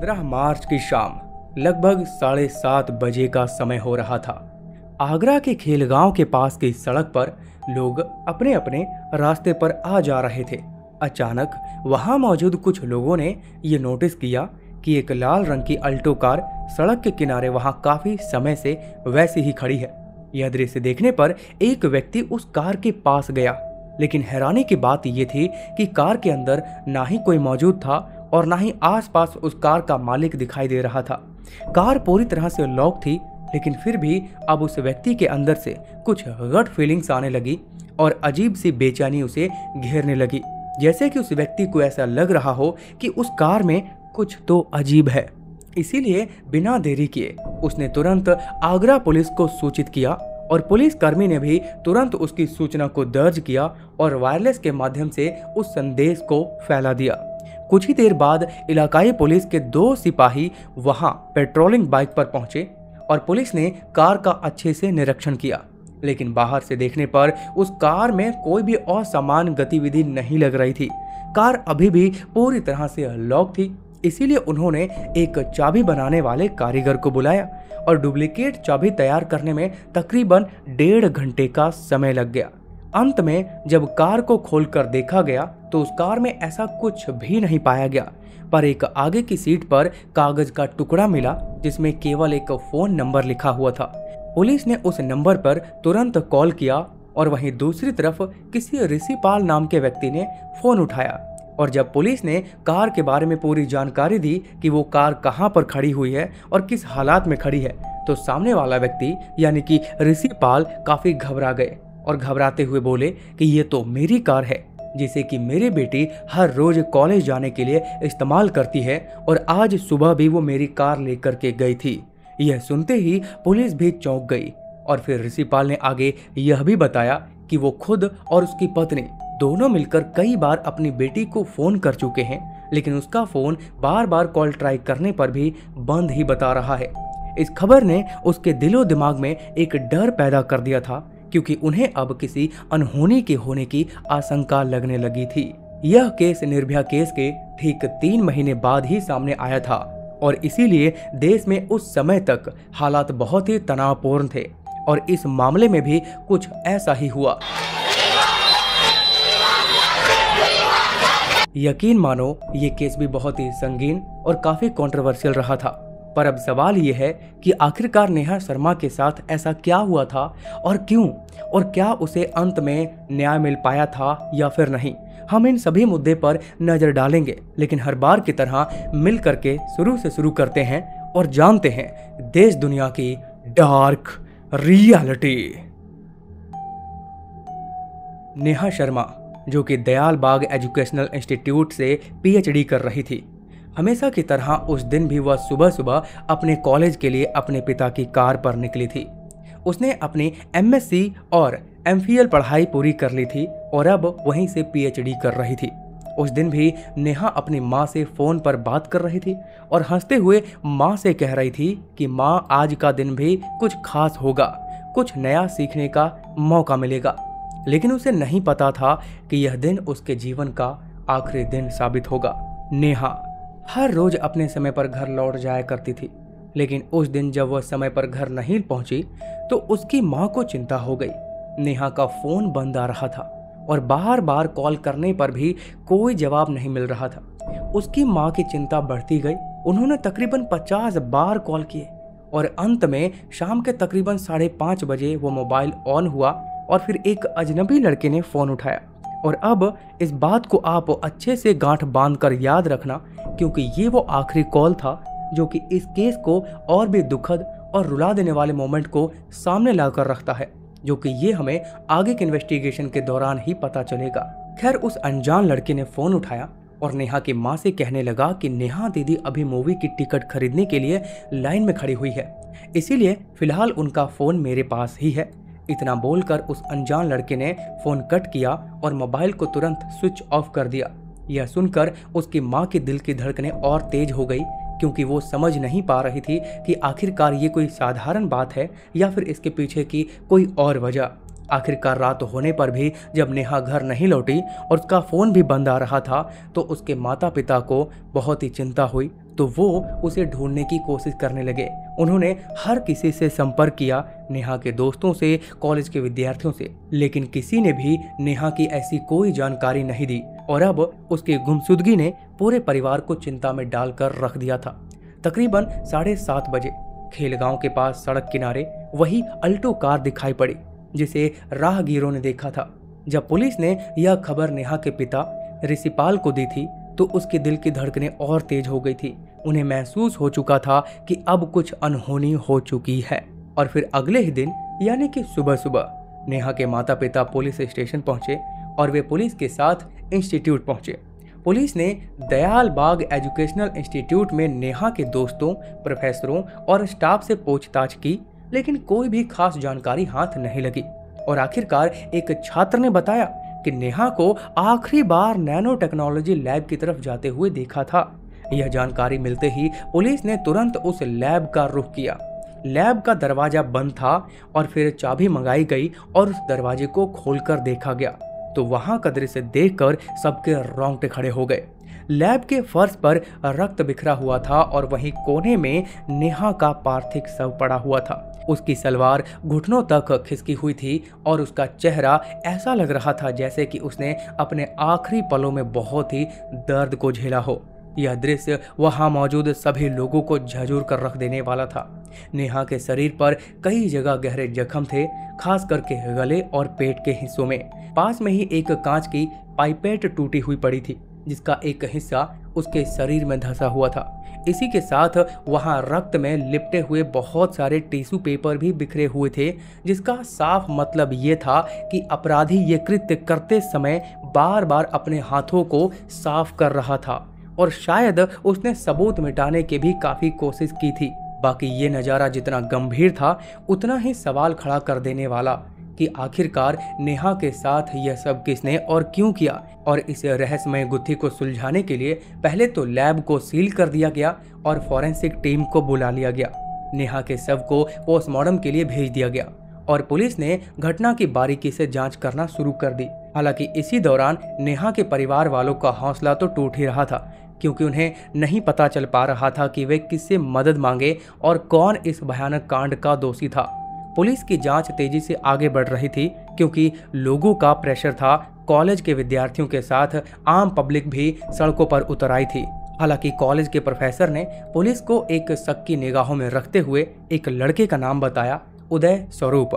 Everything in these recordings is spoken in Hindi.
पंद्रह मार्च की शाम लगभग साढ़े सात बजे का समय हो रहा था। आगरा के खेलगांव के पास की सड़क पर लोग अपने अपने रास्ते पर आ जा रहे थे। अचानक वहाँ मौजूद कुछ लोगों ने ये नोटिस किया कि एक लाल रंग की अल्टो कार सड़क के किनारे वहाँ काफ़ी समय से वैसे ही खड़ी है। यह दृश्य देखने पर एक व्यक्ति उस कार के पास गया, लेकिन हैरानी की बात यह थी कि कार के अंदर ना ही कोई मौजूद था और ना ही आसपास उस कार का मालिक दिखाई दे रहा था। कार पूरी तरह से लॉक थी, लेकिन फिर भी अब उस व्यक्ति के अंदर से कुछ गट फीलिंग्स आने लगी और अजीब सी बेचैनी उसे घेरने लगी। जैसे कि उस व्यक्ति को ऐसा लग रहा हो कि उस कार में कुछ तो अजीब है। इसीलिए बिना देरी किए उसने तुरंत आगरा पुलिस को सूचित किया और पुलिस कर्मी ने भी तुरंत उसकी सूचना को दर्ज किया और वायरलेस के माध्यम से उस संदेश को फैला दिया। कुछ ही देर बाद इलाकाई पुलिस के दो सिपाही वहाँ पेट्रोलिंग बाइक पर पहुँचे और पुलिस ने कार का अच्छे से निरीक्षण किया। लेकिन बाहर से देखने पर उस कार में कोई भी असामान्य गतिविधि नहीं लग रही थी। कार अभी भी पूरी तरह से लॉक थी, इसीलिए उन्होंने एक चाबी बनाने वाले कारीगर को बुलाया और डुप्लीकेट चाबी तैयार करने में तकरीबन डेढ़ घंटे का समय लग गया। अंत में जब कार को खोलकर देखा गया तो उस कार में ऐसा कुछ भी नहीं पाया गया। पर एक आगे की सीट पर कागज़ का टुकड़ा मिला, जिसमें केवल एक फ़ोन नंबर लिखा हुआ था। पुलिस ने उस नंबर पर तुरंत कॉल किया और वहीं दूसरी तरफ़ किसी ऋषिपाल नाम के व्यक्ति ने फ़ोन उठाया। और जब पुलिस ने कार के बारे में पूरी जानकारी दी कि वो कार कहाँ पर खड़ी हुई है और किस हालात में खड़ी है तो सामने वाला व्यक्ति, यानी कि ऋषिपाल, काफ़ी घबरा गए। और घबराते हुए बोले कि ये तो मेरी कार है, जिसे कि मेरी बेटी हर रोज कॉलेज जाने के लिए इस्तेमाल करती है और आज सुबह भी वो मेरी कार लेकर के गई थी। यह सुनते ही पुलिस भी चौंक गई और फिर ऋषिपाल ने आगे यह भी बताया कि वो खुद और उसकी पत्नी दोनों मिलकर कई बार अपनी बेटी को फ़ोन कर चुके हैं, लेकिन उसका फ़ोन बार बार कॉल ट्राई करने पर भी बंद ही बता रहा है। इस खबर ने उसके दिलो दिमाग में एक डर पैदा कर दिया था क्योंकि उन्हें अब किसी अनहोनी के होने की आशंका लगने लगी थी। यह केस निर्भया केस के ठीक तीन महीने बाद ही सामने आया था, और इसीलिए देश में उस समय तक हालात बहुत ही तनावपूर्ण थे, और इस मामले में भी कुछ ऐसा ही हुआ। यकीन मानो, ये केस भी बहुत ही संगीन और काफ़ी कंट्रोवर्शियल रहा था। पर अब सवाल ये है कि आखिरकार नेहा शर्मा के साथ ऐसा क्या हुआ था और क्यों? और क्या उसे अंत में न्याय मिल पाया था या फिर नहीं? हम इन सभी मुद्दे पर नज़र डालेंगे, लेकिन हर बार की तरह मिल करके शुरू से शुरू करते हैं और जानते हैं देश दुनिया की डार्क रियलिटी। नेहा शर्मा, जो कि दयाल बाग एजुकेशनल इंस्टीट्यूट से पीएचडी कर रही थी हमेशा की तरह उस दिन भी वह सुबह सुबह अपने कॉलेज के लिए अपने पिता की कार पर निकली थी। उसने अपनी एमएससी और एमफीएल पढ़ाई पूरी कर ली थी और अब वहीं से पीएचडी कर रही थी। उस दिन भी नेहा अपनी माँ से फ़ोन पर बात कर रही थी और हँसते हुए माँ से कह रही थी कि, माँ, आज का दिन भी कुछ खास होगा, कुछ नया सीखने का मौका मिलेगा। लेकिन उसे नहीं पता था कि यह दिन उसके जीवन का आखिरी दिन साबित होगा। नेहा हर रोज अपने समय पर घर लौट जाया करती थी। लेकिन उस दिन जब वह समय पर घर नहीं पहुँची तो उसकी माँ को चिंता हो गई। नेहा का फ़ोन बंद आ रहा था और बार बार कॉल करने पर भी कोई जवाब नहीं मिल रहा था। उसकी माँ की चिंता बढ़ती गई। उन्होंने तकरीबन पचास बार कॉल किए और अंत में शाम के तकरीबन साढ़े पाँच बजे वो मोबाइल ऑन हुआ और फिर एक अजनबी लड़के ने फ़ोन उठाया। और अब इस बात को आप अच्छे से गांठ बाँध कर याद रखना, क्योंकि ये वो आखिरी कॉल था जो कि इस केस को और भी दुखद और रुला देने वाले मोमेंट को सामने लाकर रखता है, जो कि ये हमें आगे के इन्वेस्टिगेशन के दौरान ही पता चलेगा। खैर, उस अनजान लड़के ने फ़ोन उठाया और नेहा की माँ से कहने लगा कि नेहा दीदी अभी मूवी की टिकट खरीदने के लिए लाइन में खड़ी हुई है, इसीलिए फ़िलहाल उनका फ़ोन मेरे पास ही है। इतना बोलकर उस अनजान लड़के ने फ़ोन कट किया और मोबाइल को तुरंत स्विच ऑफ़ कर दिया। यह सुनकर उसकी माँ के दिल की धड़कनें और तेज हो गई, क्योंकि वो समझ नहीं पा रही थी कि आखिरकार ये कोई साधारण बात है या फिर इसके पीछे की कोई और वजह। आखिरकार रात होने पर भी जब नेहा घर नहीं लौटी और उसका फ़ोन भी बंद आ रहा था तो उसके माता पिता को बहुत ही चिंता हुई। तो वो उसे ढूँढने की कोशिश करने लगे। उन्होंने हर किसी से संपर्क किया नेहा के दोस्तों से, कॉलेज के विद्यार्थियों से। लेकिन किसी ने भी नेहा की ऐसी कोई जानकारी नहीं दी। और अब उसकी गुमशुदगी ने पूरे परिवार को चिंता में डालकर रख दिया था। तकरीबन साढ़े सात बजे खेलगांव के पास सड़क किनारे वही अल्टो कार दिखाई पड़ी, जिसे राहगीरों ने देखा था। जब पुलिस ने यह खबर नेहा के पिता ऋषिपाल को दी थी तो उसके दिल की धड़कनें और तेज हो गई थी। उन्हें महसूस हो चुका था कि अब कुछ अनहोनी हो चुकी है। और फिर अगले ही दिन, यानी कि सुबह सुबह, नेहा के माता पिता पुलिस स्टेशन पहुँचे और वे पुलिस के साथ इंस्टीट्यूट पहुँचे। पुलिस ने दयाल बाग एजुकेशनल इंस्टीट्यूट में नेहा के दोस्तों, प्रोफेसरों और स्टाफ से पूछताछ की, लेकिन कोई भी खास जानकारी हाथ नहीं लगी। और आखिरकार एक छात्र ने बताया कि नेहा को आखिरी बार नैनो टेक्नोलॉजी लैब की तरफ़ जाते हुए देखा था। यह जानकारी मिलते ही पुलिस ने तुरंत उस लैब का रुख किया। लैब का दरवाज़ा बंद था और फिर चाबी मंगाई गई और उस दरवाजे को खोलकर देखा गया। तो वहाँ का दृश्य देखकर सबके रोंगटे खड़े हो गए। लैब के फर्श पर रक्त बिखरा हुआ था और वहीं कोने में नेहा का पार्थिव शव पड़ा हुआ था। उसकी सलवार घुटनों तक खिसकी हुई थी और उसका चेहरा ऐसा लग रहा था जैसे कि उसने अपने आखिरी पलों में बहुत ही दर्द को झेला हो। यह दृश्य वहाँ मौजूद सभी लोगों को झजूर कर रख देने वाला था। नेहा के शरीर पर कई जगह गहरे जख्म थे, खास करके गले और पेट के हिस्सों में। पास में ही एक कांच की पाइपेट टूटी हुई पड़ी थी, जिसका एक हिस्सा उसके शरीर में धंसा हुआ था। इसी के साथ वहाँ रक्त में लिपटे हुए बहुत सारे टिश्यू पेपर भी बिखरे हुए थे, जिसका साफ़ मतलब ये था कि अपराधी ये कृत्य करते समय बार बार अपने हाथों को साफ़ कर रहा था और शायद उसने सबूत मिटाने की भी काफ़ी कोशिश की थी। बाकी ये नज़ारा जितना गंभीर था, उतना ही सवाल खड़ा कर देने वाला। कि आखिरकार नेहा के साथ यह सब किसने और क्यों किया? और इस रहस्यमय गुत्थी को सुलझाने के लिए पहले तो लैब को सील कर दिया गया और फॉरेंसिक टीम को बुला लिया गया। नेहा के शव को पोस्टमार्टम के लिए भेज दिया गया और पुलिस ने घटना की बारीकी से जाँच करना शुरू कर दी। हालाँकि इसी दौरान नेहा के परिवार वालों का हौसला तो टूट ही रहा था, क्योंकि उन्हें नहीं पता चल पा रहा था कि वे किससे मदद मांगे और कौन इस भयानक कांड का दोषी था। पुलिस की जाँच तेज़ी से आगे बढ़ रही थी, क्योंकि लोगों का प्रेशर था, कॉलेज के विद्यार्थियों के साथ आम पब्लिक भी सड़कों पर उतर आई थी। हालाँकि कॉलेज के प्रोफेसर ने पुलिस को एक शक की निगाहों में रखते हुए एक लड़के का नाम बताया, उदय स्वरूप।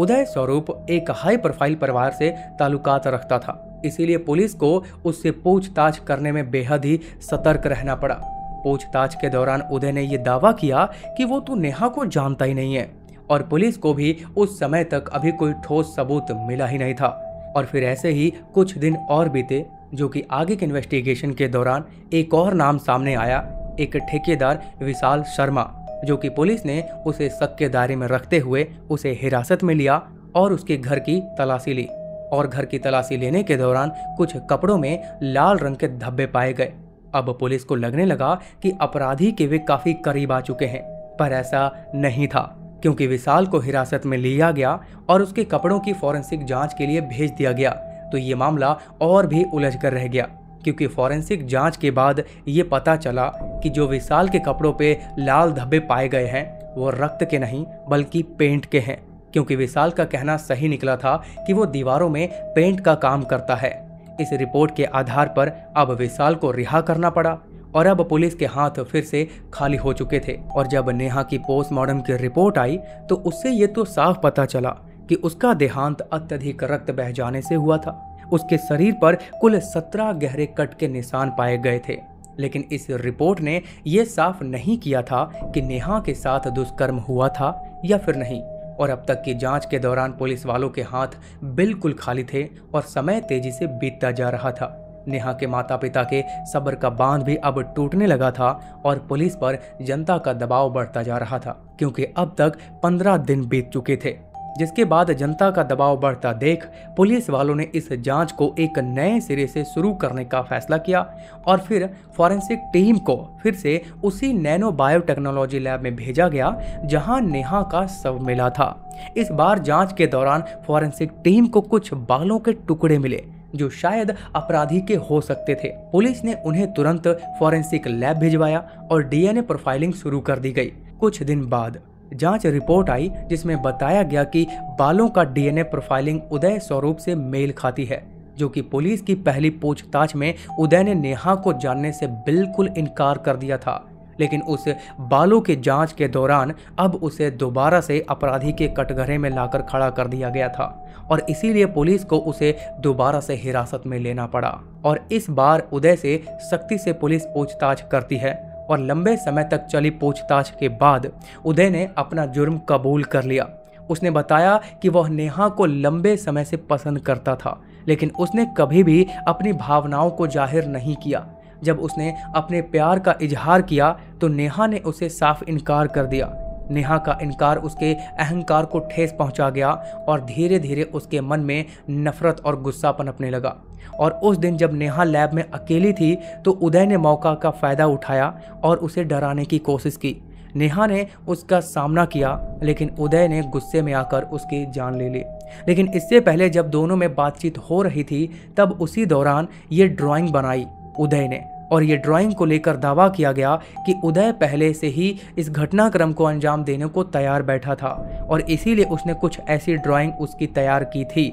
उदय स्वरूप एक हाई प्रोफ़ाइल परिवार से ताल्लुकात रखता था, इसीलिए पुलिस को उससे पूछताछ करने में बेहद ही सतर्क रहना पड़ा। पूछताछ के दौरान उदय ने यह दावा किया कि वो तो नेहा को जानता ही नहीं है। और पुलिस को भी उस समय तक अभी कोई ठोस सबूत मिला ही नहीं था। और फिर ऐसे ही कुछ दिन और बीते, जो कि आगे के इन्वेस्टिगेशन के दौरान एक और नाम सामने आया, एक ठेकेदार विशाल शर्मा, जो कि पुलिस ने उसे शक के दायरे में रखते हुए उसे हिरासत में लिया और उसके घर की तलाशी ली। और घर की तलाशी लेने के दौरान कुछ कपड़ों में लाल रंग के धब्बे पाए गए। अब पुलिस को लगने लगा कि अपराधी के वे काफ़ी करीब आ चुके हैं, पर ऐसा नहीं था। क्योंकि विशाल को हिरासत में लिया गया और उसके कपड़ों की फॉरेंसिक जाँच के लिए भेज दिया गया तो ये मामला और भी उलझ कर रह गया। क्योंकि फॉरेंसिक जाँच के बाद ये पता चला कि जो विशाल के कपड़ों पे लाल धब्बे पाए गए हैं, वो रक्त के नहीं, बल्कि पेंट के हैं। क्योंकि विशाल का कहना सही निकला था कि वो दीवारों में पेंट का काम करता है। इस रिपोर्ट के आधार पर अब विशाल को रिहा करना पड़ा। और अब पुलिस के हाथ फिर से खाली हो चुके थे। और जब नेहा की पोस्टमार्टम की रिपोर्ट आई तो उससे ये तो साफ़ पता चला कि उसका देहांत अत्यधिक रक्त बह जाने से हुआ था। उसके शरीर पर कुल सत्रह गहरे कट के निशान पाए गए थे। लेकिन इस रिपोर्ट ने यह साफ़ नहीं किया था कि नेहा के साथ दुष्कर्म हुआ था या फिर नहीं। और अब तक की जाँच के दौरान पुलिस वालों के हाथ बिल्कुल खाली थे और समय तेज़ी से बीतता जा रहा था। नेहा के माता पिता के सब्र का बाँध भी अब टूटने लगा था और पुलिस पर जनता का दबाव बढ़ता जा रहा था, क्योंकि अब तक पंद्रह दिन बीत चुके थे। जिसके बाद जनता का दबाव बढ़ता देख पुलिस वालों ने इस जाँच को एक नए सिरे से शुरू करने का फैसला किया और फिर फॉरेंसिक टीम को फिर से उसी नैनो बायोटेक्नोलॉजी लैब में भेजा गया, जहाँ नेहा का शव मिला था। इस बार जाँच के दौरान फॉरेंसिक टीम को कुछ बालों के टुकड़े मिले जो शायद अपराधी के हो सकते थे। पुलिस ने उन्हें तुरंत फॉरेंसिक लैब भिजवाया और डीएनए प्रोफाइलिंग शुरू कर दी गई। कुछ दिन बाद जाँच रिपोर्ट आई, जिसमें बताया गया कि बालों का डीएनए प्रोफाइलिंग उदय स्वरूप से मेल खाती है, जो कि पुलिस की पहली पूछताछ में उदय ने नेहा को जानने से बिल्कुल इनकार कर दिया था। लेकिन उस बालू के जाँच के दौरान अब उसे दोबारा से अपराधी के कटघरे में लाकर खड़ा कर दिया गया था और इसीलिए पुलिस को उसे दोबारा से हिरासत में लेना पड़ा। और इस बार उदय से सख्ती से पुलिस पूछताछ करती है और लंबे समय तक चली पूछताछ के बाद उदय ने अपना जुर्म कबूल कर लिया। उसने बताया कि वह नेहा को लंबे समय से पसंद करता था, लेकिन उसने कभी भी अपनी भावनाओं को ज़ाहिर नहीं किया। जब उसने अपने प्यार का इजहार किया तो नेहा ने उसे साफ़ इनकार कर दिया। नेहा का इनकार उसके अहंकार को ठेस पहुँचा गया और धीरे धीरे उसके मन में नफरत और गुस्सा पनपने लगा। और उस दिन जब नेहा लैब में अकेली थी तो उदय ने मौका का फ़ायदा उठाया और उसे डराने की कोशिश की। नेहा ने उसका सामना किया, लेकिन उदय ने गुस्से में आकर उसकी जान ले ली। लेकिन इससे पहले जब दोनों में बातचीत हो रही थी, तब उसी दौरान ये ड्राइंग बनाई। उदय ने। और ये ड्राइंग को लेकर दावा किया गया कि उदय पहले से ही इस घटनाक्रम को अंजाम देने को तैयार बैठा था और इसीलिए उसने कुछ ऐसी ड्राइंग उसकी तैयार की थी।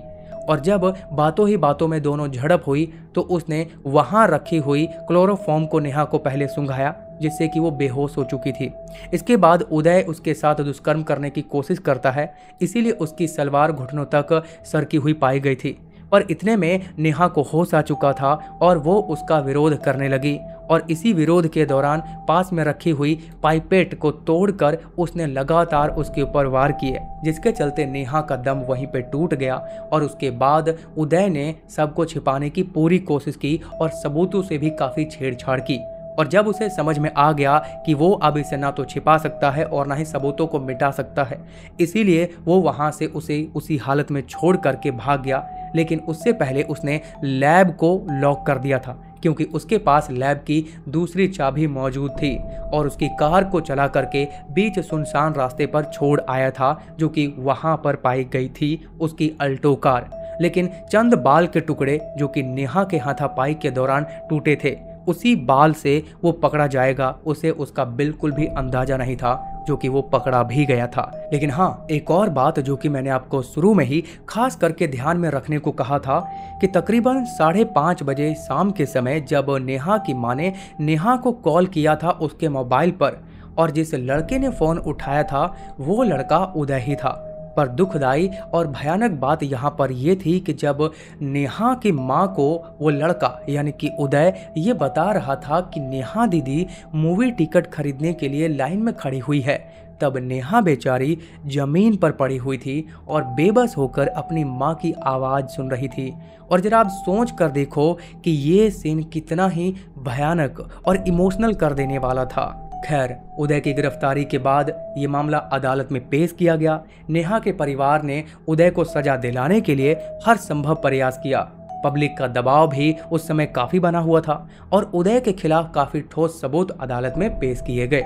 और जब बातों ही बातों में दोनों झड़प हुई तो उसने वहाँ रखी हुई क्लोरोफॉर्म को नेहा को पहले सुंघाया, जिससे कि वो बेहोश हो चुकी थी। इसके बाद उदय उसके साथ दुष्कर्म करने की कोशिश करता है, इसीलिए उसकी सलवार घुटनों तक सरकी हुई पाई गई थी। पर इतने में नेहा को होश आ चुका था और वो उसका विरोध करने लगी और इसी विरोध के दौरान पास में रखी हुई पाइपेट को तोड़कर उसने लगातार उसके ऊपर वार किए, जिसके चलते नेहा का दम वहीं पे टूट गया और उसके बाद उदय ने सबको छिपाने की पूरी कोशिश की और सबूतों से भी काफ़ी छेड़छाड़ की। और जब उसे समझ में आ गया कि वो अब इसे ना तो छिपा सकता है और ना ही सबूतों को मिटा सकता है, इसीलिए वो वहाँ से उसे उसी हालत में छोड़ करके भाग गया लेकिन उससे पहले उसने लैब को लॉक कर दिया था, क्योंकि उसके पास लैब की दूसरी चाबी मौजूद थी और उसकी कार को चला करके बीच सुनसान रास्ते पर छोड़ आया था, जो कि वहाँ पर पाई गई थी उसकी अल्टो कार। लेकिन चंद बाल के टुकड़े, जो कि नेहा के हाथापाई के दौरान टूटे थे, उसी बाल से वो पकड़ा जाएगा, उसे उसका बिल्कुल भी अंदाज़ा नहीं था। जो कि वो पकड़ा भी गया था। लेकिन हाँ एक और बात जो कि मैंने आपको शुरू में ही खास करके ध्यान में रखने को कहा था कि तकरीबन साढ़े पाँच बजे शाम के समय जब नेहा की माँ ने नेहा को कॉल किया था उसके मोबाइल पर और जिस लड़के ने फ़ोन उठाया था, वो लड़का उदय ही था। पर दुखदाई और भयानक बात यहाँ पर यह थी कि जब नेहा की माँ को वो लड़का, यानी कि उदय, ये बता रहा था कि नेहा दीदी मूवी टिकट खरीदने के लिए लाइन में खड़ी हुई है। तब नेहा बेचारी ज़मीन पर पड़ी हुई थी और बेबस होकर अपनी माँ की आवाज़ सुन रही थी। और जरा आप सोच कर देखो कि ये सीन कितना ही भयानक और इमोशनल कर देने वाला था। खैर, उदय की गिरफ्तारी के बाद ये मामला अदालत में पेश किया गया। नेहा के परिवार ने उदय को सजा दिलाने के लिए हर संभव प्रयास किया। पब्लिक का दबाव भी उस समय काफ़ी बना हुआ था और उदय के खिलाफ काफ़ी ठोस सबूत अदालत में पेश किए गए।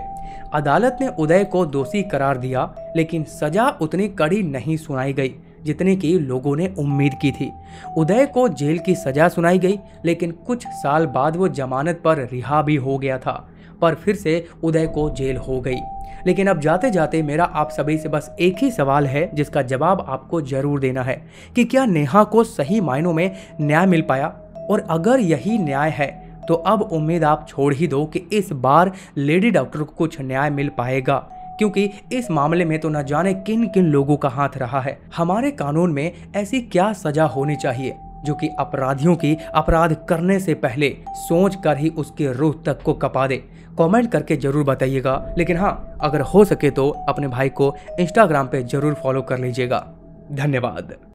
अदालत ने उदय को दोषी करार दिया, लेकिन सजा उतनी कड़ी नहीं सुनाई गई, जितनी की लोगों ने उम्मीद की थी। उदय को जेल की सजा सुनाई गई, लेकिन कुछ साल बाद वो जमानत पर रिहा भी हो गया था। पर फिर से उदय को जेल हो गई। लेकिन अब जाते जाते मेरा आप सभी से बस एक ही सवाल है, जिसका जवाब आपको ज़रूर देना है, कि क्या नेहा को सही मायनों में न्याय मिल पाया? और अगर यही न्याय है तो अब उम्मीद आप छोड़ ही दो कि इस बार लेडी डॉक्टर को कुछ न्याय मिल पाएगा। क्योंकि इस मामले में तो न जाने किन किन लोगों का हाथ रहा है। हमारे कानून में ऐसी क्या सजा होनी चाहिए? जो कि अपराधियों की अपराध करने से पहले सोच कर ही उसके रूह तक को कपा दे। कमेंट करके ज़रूर बताइएगा। लेकिन हाँ अगर हो सके तो अपने भाई को इंस्टाग्राम पे ज़रूर फॉलो कर लीजिएगा। धन्यवाद।